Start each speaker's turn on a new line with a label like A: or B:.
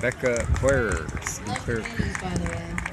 A: Becca Queers.
B: Love the panties, by the way.